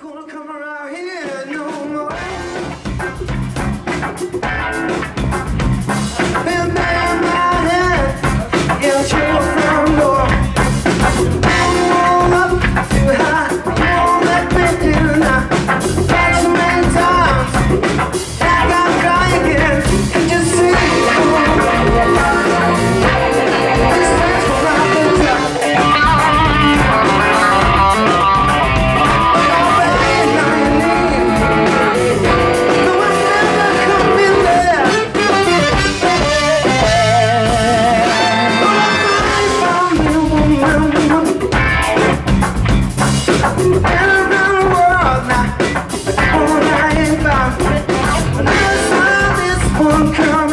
gonna come around here. come.